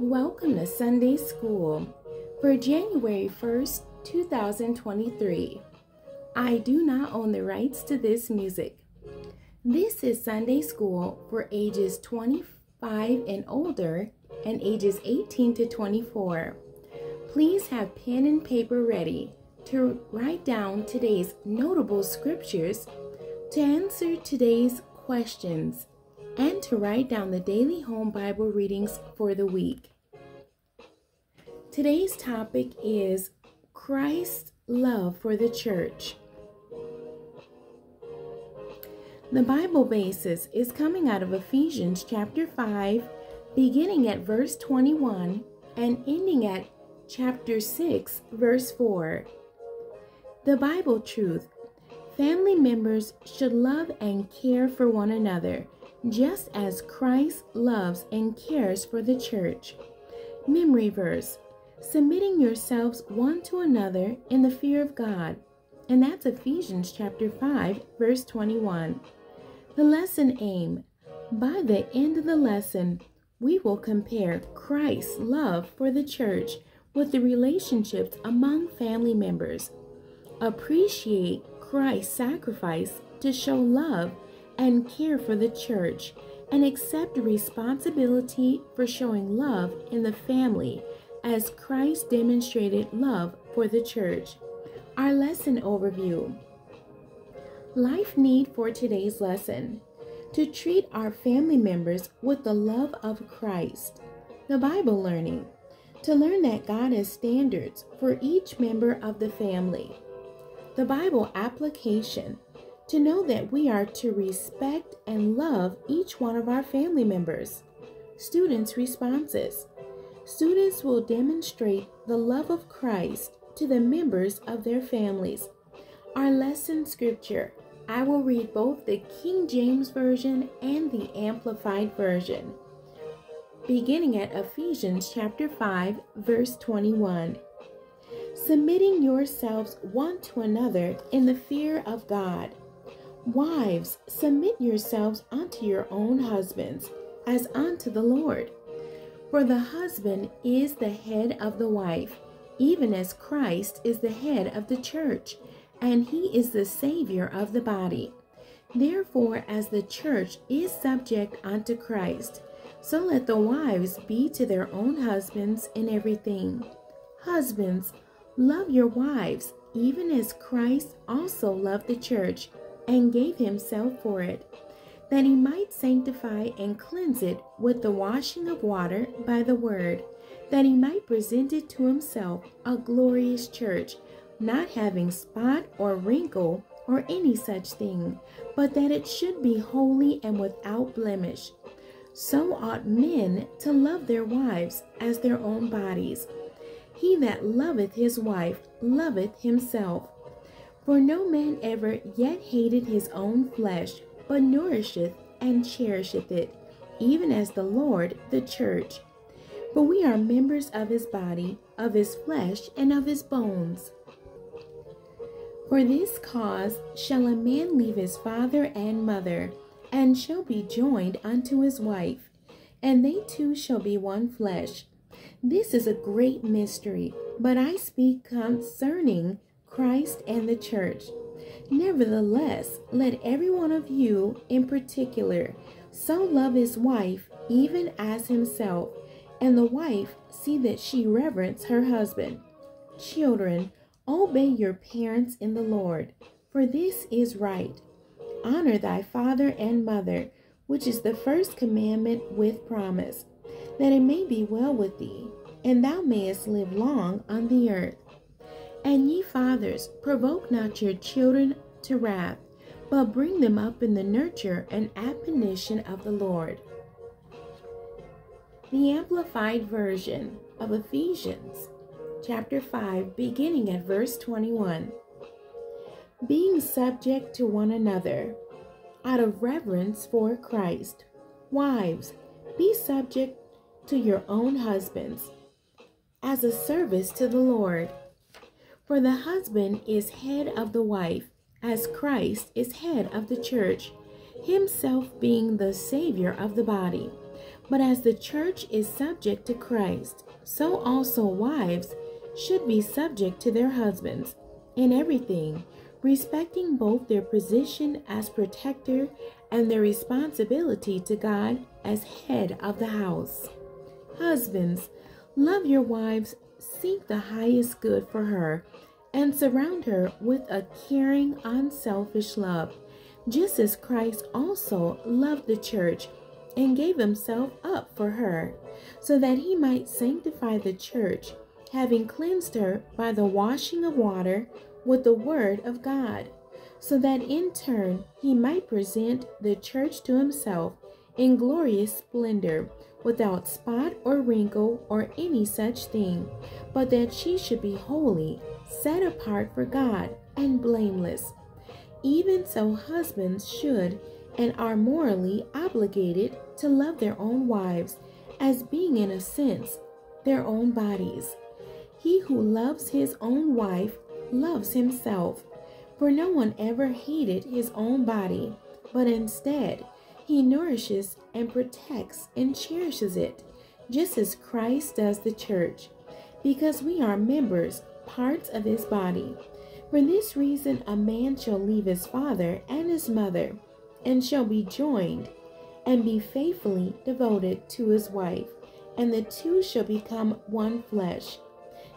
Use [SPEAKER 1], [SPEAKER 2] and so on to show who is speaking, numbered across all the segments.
[SPEAKER 1] Welcome to Sunday School for January 1st, 2023. I do not own the rights to this music. This is Sunday School for ages 25 and older and ages 18 to 24. Please have pen and paper ready to write down today's notable scriptures, to answer today's questions, and to write down the daily home Bible readings for the week. Today's topic is Christ's love for the church. The Bible basis is coming out of Ephesians chapter 5, beginning at verse 21 and ending at chapter 6, verse 4. The Bible truth Family members should love and care for one another just as Christ loves and cares for the church. Memory verse Submitting yourselves one to another in the fear of God. And that's Ephesians chapter 5, verse 21. The lesson aim By the end of the lesson, we will compare Christ's love for the church with the relationships among family members. Appreciate Christ's sacrifice to show love and care for the church and accept responsibility for showing love in the family as Christ demonstrated love for the church. Our lesson overview Life need for today's lesson to treat our family members with the love of Christ. The Bible learning to learn that God has standards for each member of the family. The Bible application to know that we are to respect and love each one of our family members. Students' responses Students will demonstrate the love of Christ to the members of their families. Our lesson scripture I will read both the King James Version and the Amplified Version. Beginning at Ephesians chapter 5, verse 21. Submitting yourselves one to another in the fear of God. Wives, submit yourselves unto your own husbands, as unto the Lord. For the husband is the head of the wife, even as Christ is the head of the church, and he is the Savior of the body. Therefore, as the church is subject unto Christ, so let the wives be to their own husbands in everything. Husbands, love your wives, even as Christ also loved the church and gave himself for it, that he might sanctify and cleanse it with the washing of water by the word, that he might present it to himself a glorious church, not having spot or wrinkle or any such thing, but that it should be holy and without blemish. So ought men to love their wives as their own bodies. He that loveth his wife loveth himself. For no man ever yet hated his own flesh, but nourisheth and cherisheth it, even as the Lord the church. For we are members of his body, of his flesh, and of his bones. For this cause shall a man leave his father and mother, and shall be joined unto his wife, and they two shall be one flesh. This is a great mystery, but I speak concerning Christ and the church. Nevertheless, let every one of you in particular so love his wife even as himself, and the wife see that she reverence her husband. Children, obey your parents in the Lord, for this is right. Honor thy father and mother, which is the first commandment with promise, that it may be well with thee, and thou mayest live long on the earth. And ye fathers, provoke not your children to wrath, but bring them up in the nurture and admonition of the Lord. The Amplified Version of Ephesians, chapter 5, beginning at verse 21. Being subject to one another, out of reverence for Christ. Wives, be subject to your own husbands, as a service to the Lord. For the husband is head of the wife, as Christ is head of the church, himself being the Savior of the body. But as the church is subject to Christ, so also wives should be subject to their husbands in everything, respecting both their position as protector and their responsibility to God as head of the house. Husbands, love your wives, seek the highest good for her, and surround her with a caring, unselfish love, just as Christ also loved the church and gave himself up for her, so that he might sanctify the church, having cleansed her by the washing of water with the word of God, so that in turn he might present the church to himself in glorious splendor, without spot or wrinkle or any such thing, but that she should be holy, set apart for God, and blameless. Even so, husbands should and are morally obligated to love their own wives as being, in a sense, their own bodies. He who loves his own wife loves himself, for no one ever hated his own body, but instead he nourishes and protects and cherishes it, just as Christ does the church, because we are members, parts of his body. For this reason, a man shall leave his father and his mother and shall be joined and be faithfully devoted to his wife, and the two shall become one flesh.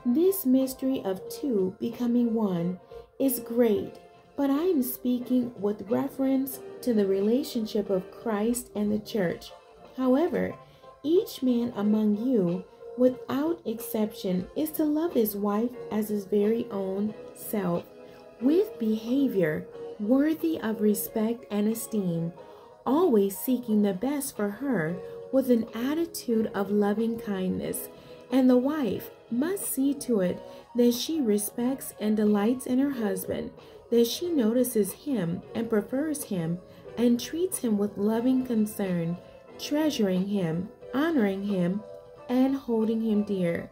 [SPEAKER 1] This mystery of two becoming one is great, but I am speaking with reference to the relationship of Christ and the church. However, each man among you, without exception, is to love his wife as his very own self, with behavior worthy of respect and esteem, always seeking the best for her with an attitude of loving kindness. And the wife must see to it that she respects and delights in her husband, that she notices him and prefers him, and treats him with loving concern, treasuring him, honoring him, and holding him dear.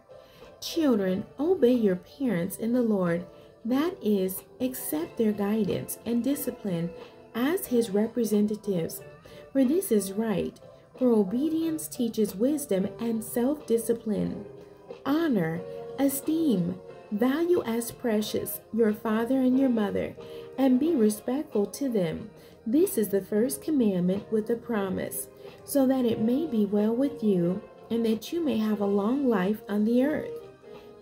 [SPEAKER 1] Children, obey your parents in the Lord that is, accept their guidance and discipline as his representatives, for this is right, for obedience teaches wisdom and self discipline. Honor, esteem, value as precious your father and your mother, and be respectful to them. This is the first commandment with a promise, so that it may be well with you and that you may have a long life on the earth.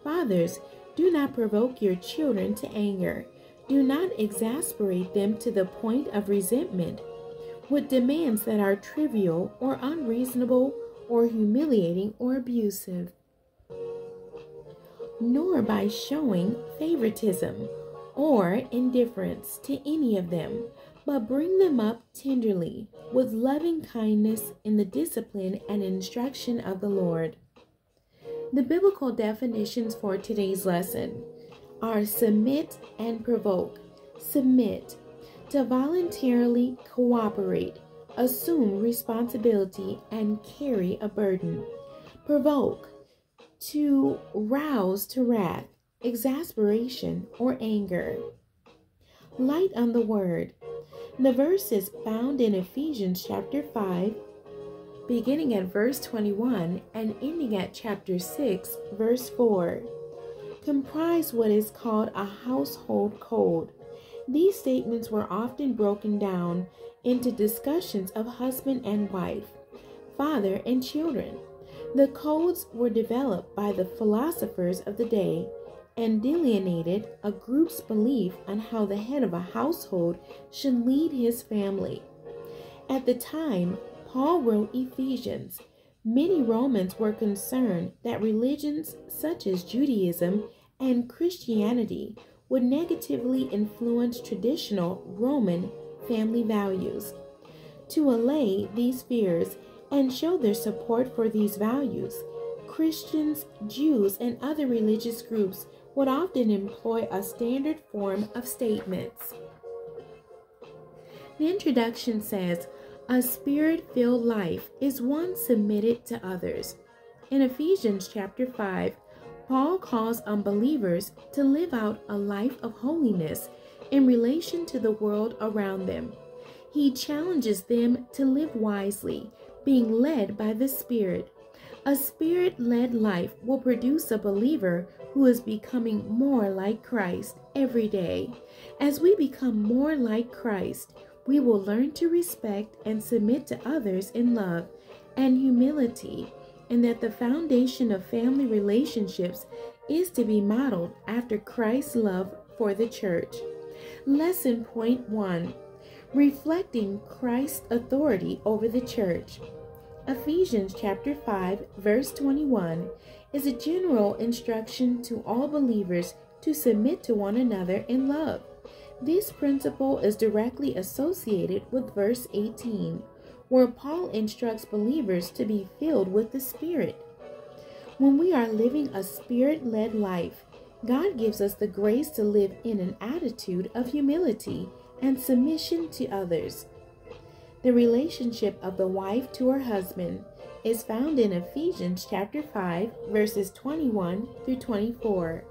[SPEAKER 1] Fathers, do not provoke your children to anger. Do not exasperate them to the point of resentment with demands that are trivial or unreasonable or humiliating or abusive, nor by showing favoritism or indifference to any of them, but bring them up tenderly with loving kindness in the discipline and instruction of the Lord. The biblical definitions for today's lesson are submit and provoke. Submit, to voluntarily cooperate, assume responsibility, and carry a burden. Provoke, to rouse to wrath, exasperation, or anger. Light on the word. The verses found in Ephesians chapter 5, beginning at verse 21 and ending at chapter 6, verse 4, comprise what is called a household code. These statements were often broken down into discussions of husband and wife, father and children. The codes were developed by the philosophers of the day and delineated a group's belief on how the head of a household should lead his family. At the time, Paul wrote Ephesians. Many Romans were concerned that religions such as Judaism and Christianity would negatively influence traditional Roman family values. To allay these fears and show their support for these values, Christians, Jews, and other religious groups would often employ a standard form of statements. The introduction says, a spirit filled life is one submitted to others. In Ephesians chapter 5, Paul calls unbelievers to live out a life of holiness in relation to the world around them. He challenges them to live wisely, being led by the Spirit. A spirit led life will produce a believer who is becoming more like Christ every day. As we become more like Christ, we will learn to respect and submit to others in love and humility, and that the foundation of family relationships is to be modeled after Christ's love for the church. Lesson point one reflecting Christ's authority over the church. Ephesians chapter 5 verse 21 is a general instruction to all believers to submit to one another in love. This principle is directly associated with verse 18, where Paul instructs believers to be filled with the Spirit. When we are living a spirit led life, God gives us the grace to live in an attitude of humility and submission to others. The relationship of the wife to her husband is found in Ephesians chapter 5 verses 21 through 24.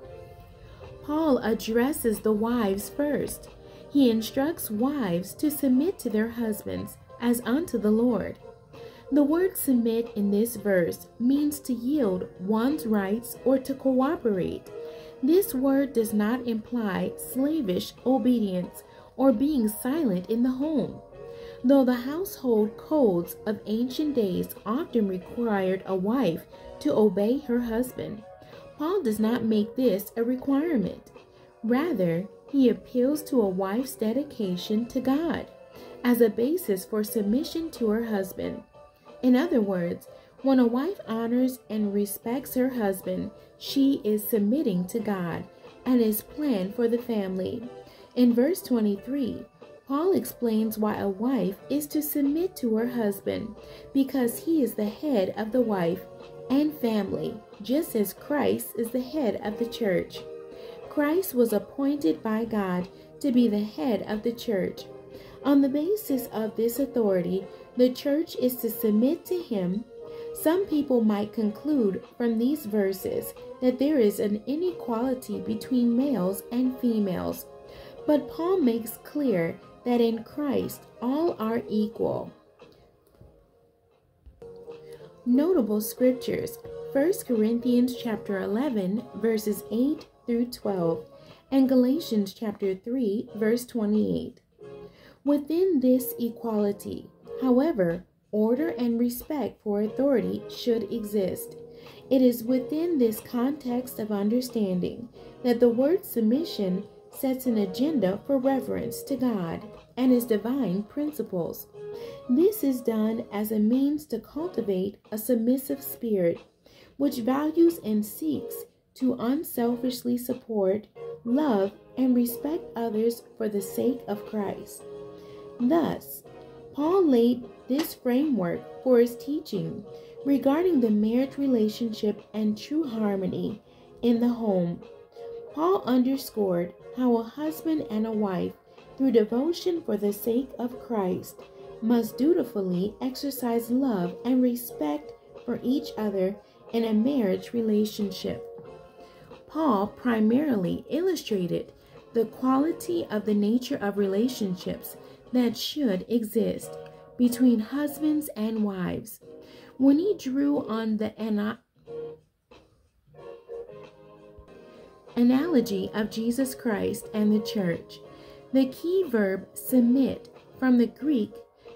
[SPEAKER 1] Paul addresses the wives first. He instructs wives to submit to their husbands as unto the Lord. The word submit in this verse means to yield one's rights or to cooperate. This word does not imply slavish obedience or being silent in the home. Though the household codes of ancient days often required a wife to obey her husband, Paul does not make this a requirement. Rather, he appeals to a wife's dedication to God as a basis for submission to her husband. In other words, when a wife honors and respects her husband, she is submitting to God and his plan for the family. In verse 23, Paul explains why a wife is to submit to her husband because he is the head of the wife and family, just as Christ is the head of the church. Christ was appointed by God to be the head of the church. On the basis of this authority, the church is to submit to him some people might conclude from these verses that there is an inequality between males and females, but Paul makes clear that in Christ all are equal. Notable scriptures 1 Corinthians chapter 11 verses 8 through 12 and Galatians chapter 3 verse 28. Within this equality, however, order and respect for authority should exist. It is within this context of understanding that the word submission sets an agenda for reverence to God and his divine principles. This is done as a means to cultivate a submissive spirit which values and seeks to unselfishly support, love, and respect others for the sake of Christ. Thus, Paul laid this framework for his teaching regarding the marriage relationship and true harmony in the home. Paul underscored how a husband and a wife, through devotion for the sake of Christ, must dutifully exercise love and respect for each other in a marriage relationship. Paul primarily illustrated the quality of the nature of relationships that should exist between husbands and wives. When he drew on the analogy of Jesus Christ and the church, the key verb submit from the Greek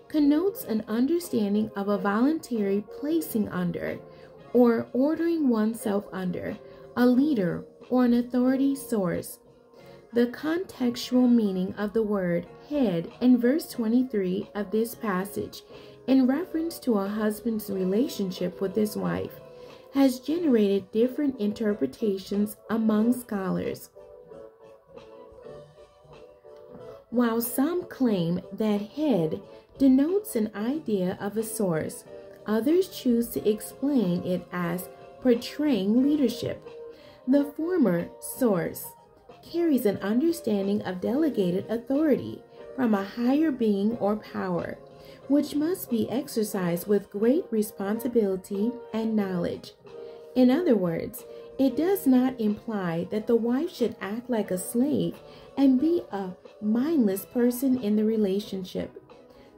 [SPEAKER 1] connotes an understanding of a voluntary placing under or ordering oneself under a leader or an authority source. The contextual meaning of the word head in verse 23 of this passage, in reference to a husband's relationship with his wife, has generated different interpretations among scholars. While some claim that head denotes an idea of a source, others choose to explain it as portraying leadership. The former source carries an understanding of delegated authority from a higher being or power, which must be exercised with great responsibility and knowledge. In other words, it does not imply that the wife should act like a slave and be a mindless person in the relationship.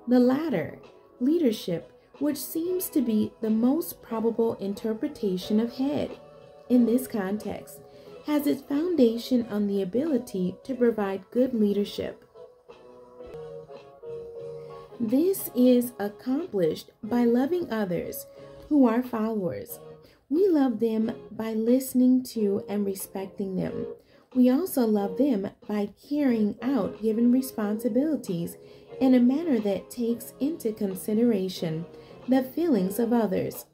[SPEAKER 1] The latter, leadership, which seems to be the most probable interpretation of head in this context, has its foundation on the ability to provide good leadership. This is accomplished by loving others who are followers. We love them by listening to and respecting them. We also love them by carrying out given responsibilities in a manner that takes into consideration the feelings of others.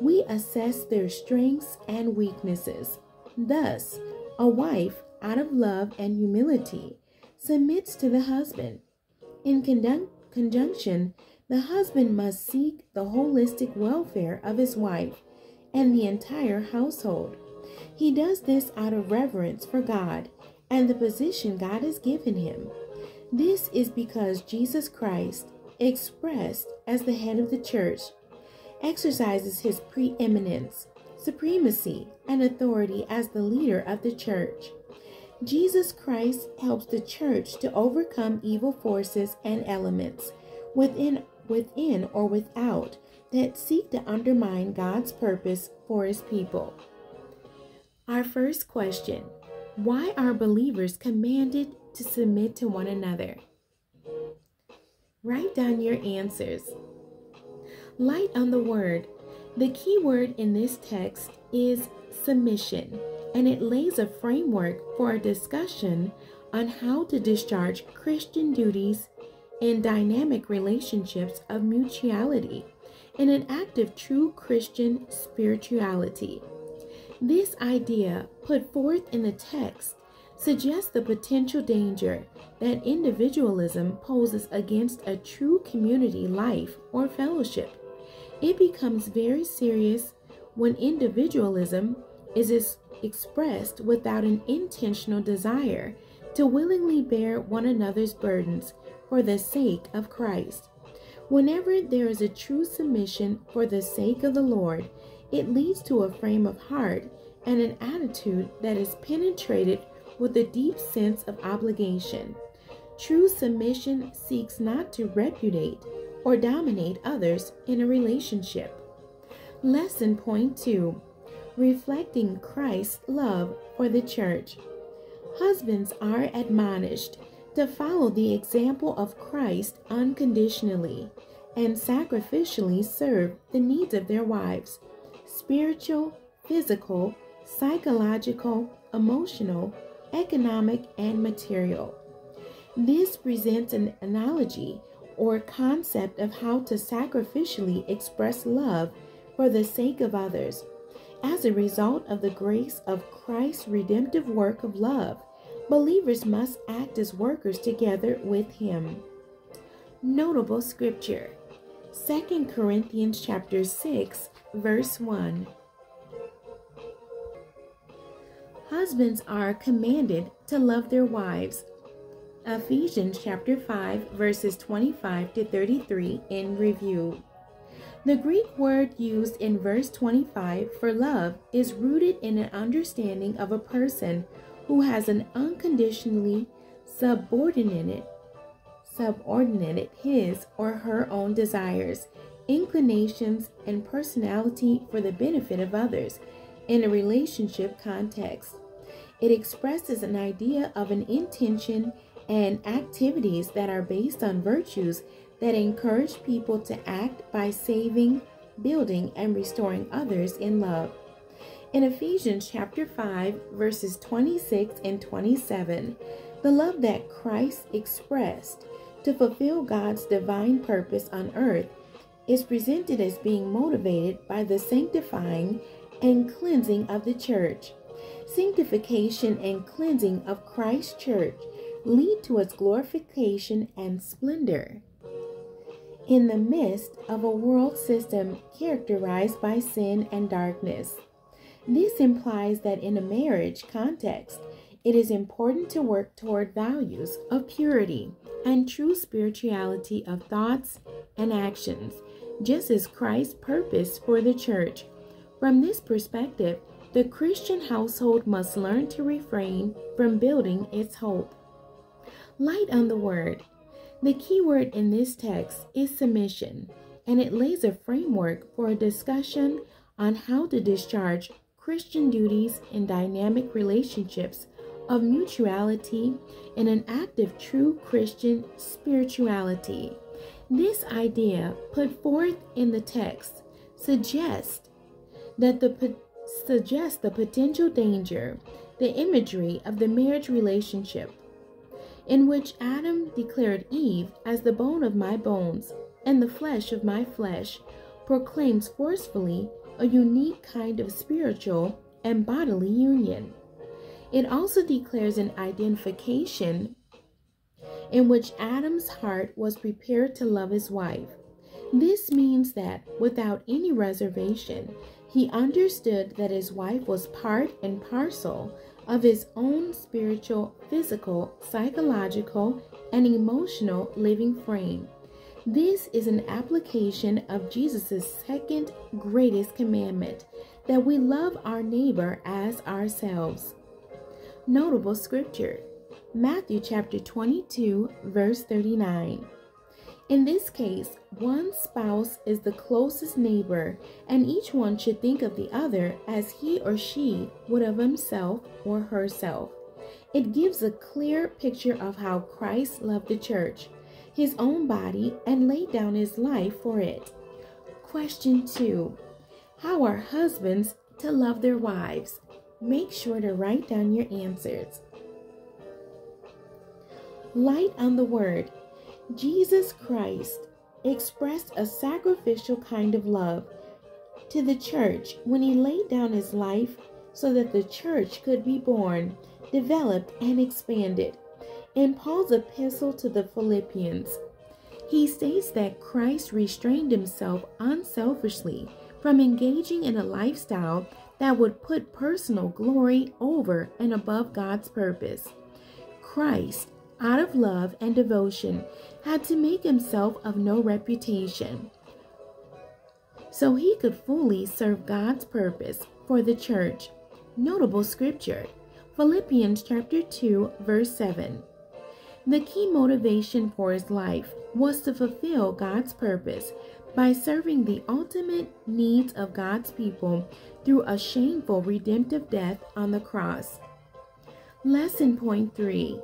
[SPEAKER 1] We assess their strengths and weaknesses. Thus, a wife, out of love and humility, submits to the husband. In conjunction, the husband must seek the holistic welfare of his wife and the entire household. He does this out of reverence for God and the position God has given him. This is because Jesus Christ, expressed as the head of the church, exercises his preeminence, supremacy, and authority as the leader of the church. Jesus Christ helps the church to overcome evil forces and elements within within or without that seek to undermine God's purpose for his people. Our first question Why are believers commanded to submit to one another? Write down your answers. Light on the word. The key word in this text is submission, and it lays a framework for a discussion on how to discharge Christian duties in dynamic relationships of mutuality in an act of true Christian spirituality. This idea, put forth in the text, suggests the potential danger that individualism poses against a true community life or fellowship. It becomes very serious when individualism is expressed without an intentional desire to willingly bear one another's burdens for the sake of Christ. Whenever there is a true submission for the sake of the Lord, it leads to a frame of heart and an attitude that is penetrated with a deep sense of obligation. True submission seeks not to repudiate or dominate others in a relationship. Lesson point two reflecting Christ's love for the church. Husbands are admonished to follow the example of Christ unconditionally and sacrificially serve the needs of their wives spiritual, physical, psychological, emotional, economic, and material. This presents an analogy or concept of how to sacrificially express love for the sake of others as a result of the grace of Christ's redemptive work of love believers must act as workers together with him. Notable scripture 2 Corinthians chapter 6 verse 1 Husbands are commanded to love their wives. Ephesians chapter 5 verses 25 to 33 in review. The Greek word used in verse 25 for love is rooted in an understanding of a person who has an unconditionally subordinated subordinated his or her own desires, inclinations, and personality for the benefit of others in a relationship context. It expresses an idea of an intention and activities that are based on virtues that encourage people to act by saving, building, and restoring others in love. In Ephesians chapter 5, verses 26 and 27, the love that Christ expressed to fulfill God's divine purpose on earth is presented as being motivated by the sanctifying and cleansing of the church. Sanctification and cleansing of Christ's church lead to its glorification and splendor. In the midst of a world system characterized by sin and darkness, this implies that in a marriage context, it is important to work toward values of purity and true spirituality of thoughts and actions, just as Christ's purpose for the church. From this perspective, the Christian household must learn to refrain from building its hope. Light on the word. The key word in this text is submission and it lays a framework for a discussion on how to discharge Christian duties in dynamic relationships of mutuality and an active true Christian spirituality. This idea put forth in the text suggests that the suggests the potential danger, the imagery of the marriage relationship in which Adam declared Eve as the bone of my bones and the flesh of my flesh, proclaims forcefully a unique kind of spiritual and bodily union. It also declares an identification in which Adam's heart was prepared to love his wife. This means that, without any reservation, he understood that his wife was part and parcel of his own spiritual, physical, psychological, and emotional living frame. This is an application of Jesus' second greatest commandment that we love our neighbor as ourselves. Notable scripture Matthew chapter 22, verse 39. In this case, one spouse is the closest neighbor, and each one should think of the other as he or she would of himself or herself. It gives a clear picture of how Christ loved the church, his own body, and laid down his life for it. Question 2 How are husbands to love their wives? Make sure to write down your answers. Light on the Word Jesus Christ expressed a sacrificial kind of love to the church when he laid down his life so that the church could be born, developed, and expanded. In Paul's epistle to the Philippians, he states that Christ restrained himself unselfishly from engaging in a lifestyle that would put personal glory over and above God's purpose. Christ out of love and devotion, had to make himself of no reputation so he could fully serve God's purpose for the church. Notable scripture Philippians chapter 2 verse 7. The key motivation for his life was to fulfill God's purpose by serving the ultimate needs of God's people through a shameful redemptive death on the cross. Lesson point 3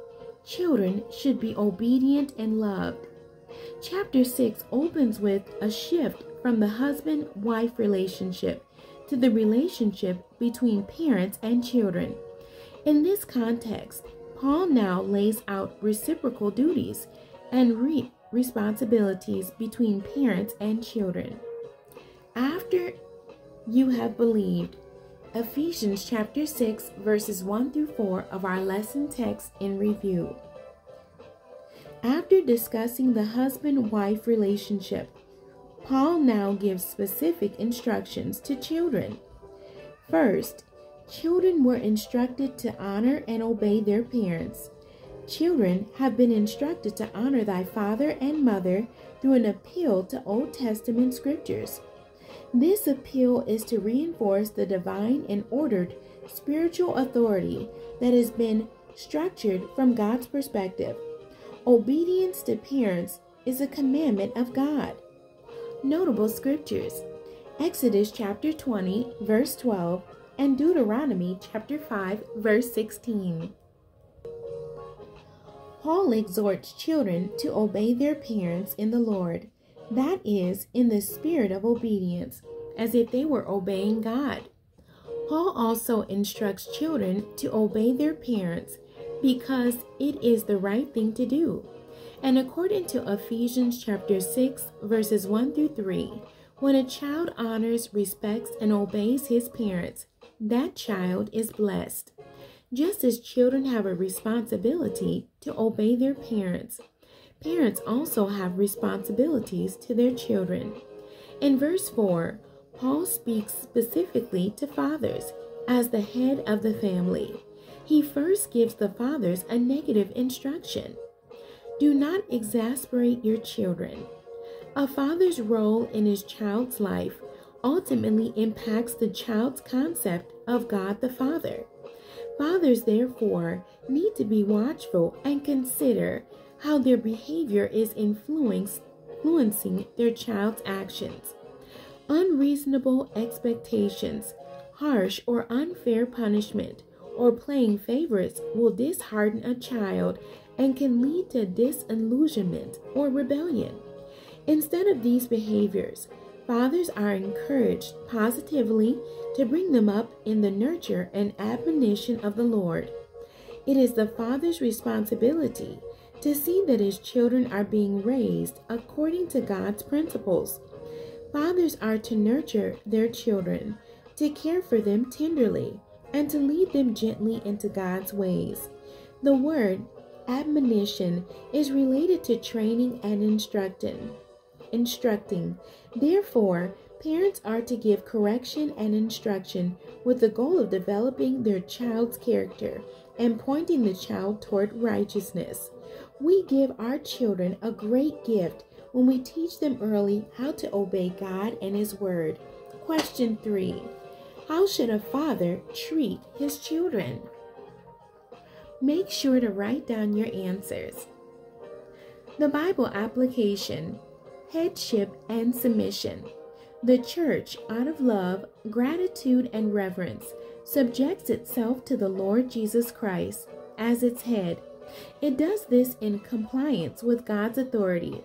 [SPEAKER 1] Children should be obedient and loved. Chapter 6 opens with a shift from the husband wife relationship to the relationship between parents and children. In this context, Paul now lays out reciprocal duties and re- responsibilities between parents and children. After you have believed, Ephesians chapter 6, verses 1 through 4 of our lesson text in review. After discussing the husband wife relationship, Paul now gives specific instructions to children. First, children were instructed to honor and obey their parents. Children have been instructed to honor thy father and mother through an appeal to Old Testament scriptures. This appeal is to reinforce the divine and ordered spiritual authority that has been structured from God's perspective. Obedience to parents is a commandment of God. Notable scriptures Exodus chapter 20, verse 12, and Deuteronomy chapter 5, verse 16. Paul exhorts children to obey their parents in the Lord that is, in the spirit of obedience, as if they were obeying God. Paul also instructs children to obey their parents because it is the right thing to do. And according to Ephesians chapter 6 verses 1 through 3, when a child honors, respects, and obeys his parents, that child is blessed. Just as children have a responsibility to obey their parents, Parents also have responsibilities to their children. In verse 4, Paul speaks specifically to fathers as the head of the family. He first gives the fathers a negative instruction Do not exasperate your children. A father's role in his child's life ultimately impacts the child's concept of God the Father. Fathers, therefore, need to be watchful and consider how their behavior is influencing their child's actions. Unreasonable expectations, harsh or unfair punishment, or playing favorites will dishearten a child and can lead to disillusionment or rebellion. Instead of these behaviors, fathers are encouraged positively to bring them up in the nurture and admonition of the Lord. It is the father's responsibility to see that his children are being raised according to God's principles. Fathers are to nurture their children, to care for them tenderly, and to lead them gently into God's ways. The word admonition is related to training and instructing. Instructing. Therefore, parents are to give correction and instruction with the goal of developing their child's character and pointing the child toward righteousness. We give our children a great gift when we teach them early how to obey God and His Word. Question 3 How should a father treat his children? Make sure to write down your answers. The Bible application Headship and submission. The church, out of love, gratitude, and reverence, subjects itself to the Lord Jesus Christ as its head. It does this in compliance with God's authority.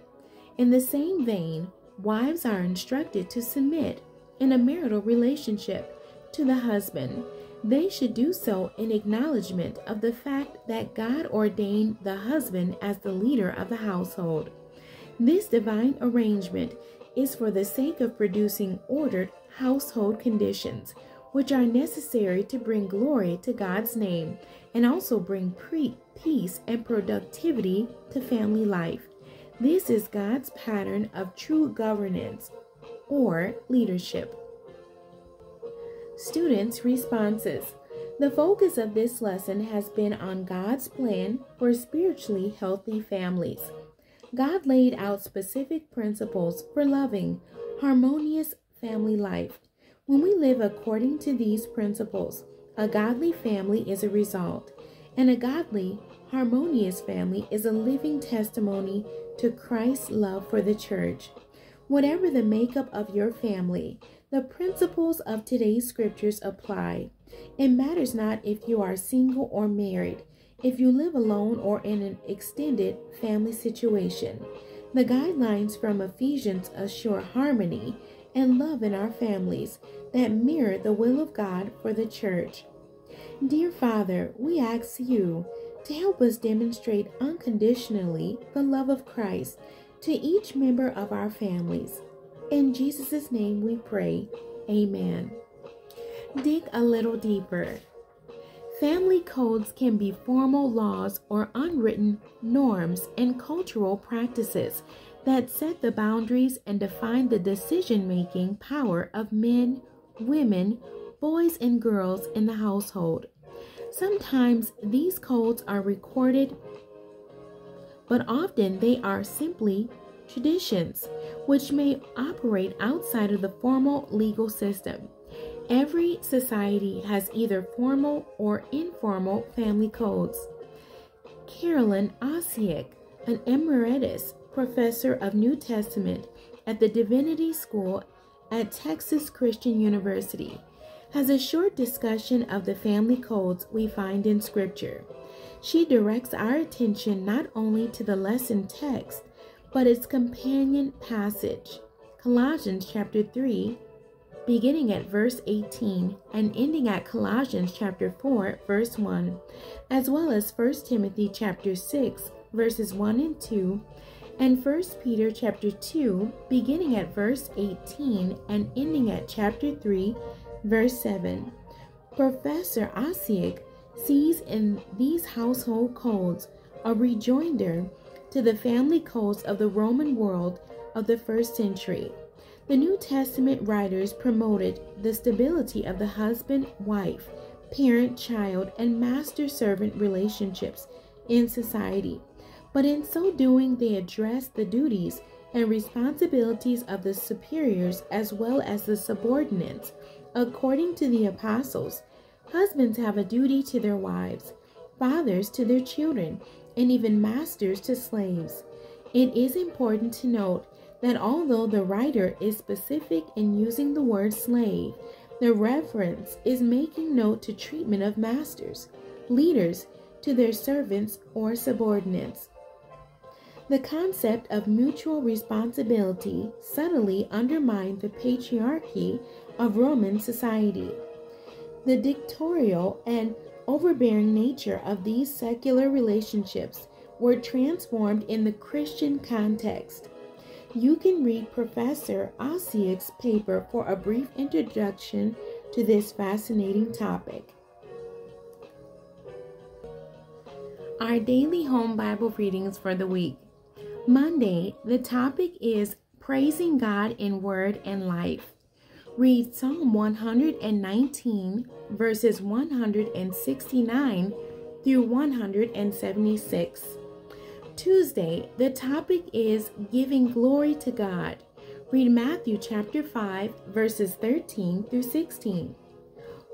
[SPEAKER 1] In the same vein, wives are instructed to submit in a marital relationship to the husband they should do so in acknowledgement of the fact that God ordained the husband as the leader of the household. This divine arrangement is for the sake of producing ordered household conditions, which are necessary to bring glory to God's name and also bring peace and productivity to family life. This is God's pattern of true governance or leadership. Students' responses. The focus of this lesson has been on God's plan for spiritually healthy families. God laid out specific principles for loving, harmonious family life. When we live according to these principles, a godly family is a result, and a godly, harmonious family is a living testimony to Christ's love for the church. Whatever the makeup of your family, the principles of today's scriptures apply. It matters not if you are single or married, if you live alone or in an extended family situation. The guidelines from Ephesians assure harmony and love in our families that mirror the will of God for the church. Dear Father, we ask you to help us demonstrate unconditionally the love of Christ to each member of our families. In Jesus' name we pray. Amen. Dig a little deeper. Family codes can be formal laws or unwritten norms and cultural practices that set the boundaries and define the decision making power of men, women, boys, and girls in the household. Sometimes these codes are recorded, but often they are simply traditions, which may operate outside of the formal legal system. Every society has either formal or informal family codes. Carolyn Osiek, an emeritus professor of New Testament at the Divinity School at Texas Christian University, has a short discussion of the family codes we find in Scripture. She directs our attention not only to the lesson text, but its companion passage, Colossians chapter 3, beginning at verse 18 and ending at Colossians chapter 4, verse 1, as well as 1 Timothy chapter 6, verses 1 and 2, and 1 Peter chapter 2, beginning at verse 18 and ending at chapter 3, verse 7. Professor Osiek sees in these household codes a rejoinder to the family codes of the Roman world of the first century. The New Testament writers promoted the stability of the husband wife, parent child, and master servant relationships in society. But in so doing, they addressed the duties and responsibilities of the superiors as well as the subordinates. According to the apostles, husbands have a duty to their wives, fathers to their children, and even masters to slaves. It is important to note that although the writer is specific in using the word slave, the reference is making note to treatment of masters, leaders, to their servants or subordinates. The concept of mutual responsibility subtly undermined the patriarchy of Roman society. The dictatorial and overbearing nature of these secular relationships were transformed in the Christian context. You can read Professor Osiek's paper for a brief introduction to this fascinating topic. Our daily home Bible readings for the week. Monday, the topic is Praising God in Word and Life. Read Psalm 119, verses 169 through 176. Tuesday, the topic is Giving Glory to God. Read Matthew chapter 5, verses 13 through 16.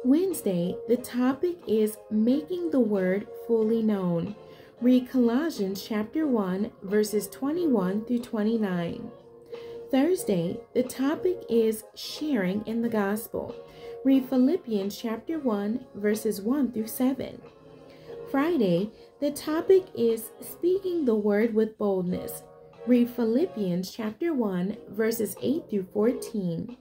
[SPEAKER 1] Wednesday, the topic is Making the Word Fully Known. Read Colossians chapter 1, verses 21 through 29. Thursday, the topic is sharing in the gospel. Read Philippians chapter 1, verses 1 through 7. Friday, the topic is speaking the word with boldness. Read Philippians chapter 1, verses 8 through 14.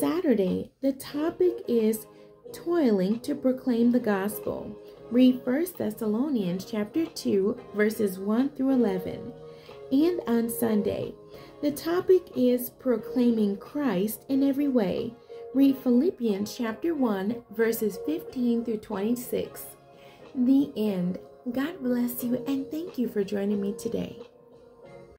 [SPEAKER 1] Saturday, the topic is toiling to proclaim the gospel. Read 1 Thessalonians chapter 2, verses 1 through 11. And on Sunday, the topic is proclaiming Christ in every way. Read Philippians chapter 1, verses 15 through 26. The end. God bless you and thank you for joining me today.